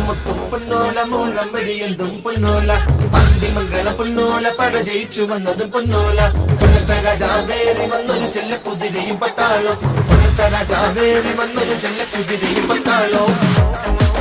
മുത്തുമുത്തും പൊന്നോല മൂളം വഴിയെന്തും പൊന്നോല. മന്ദിമംഗള പൊന്നോല പട ജയിച്ചു വന്നതും പൊന്നോല. പൊന്നത്ത രാജാവേറി വന്നൊരു ചെല്ല കുതിരയും പട്ടാളോ. പൊന്നത്ത രാജാവേറി വന്നൊരു ചെല്ല കുതിരയും പട്ടാളോ.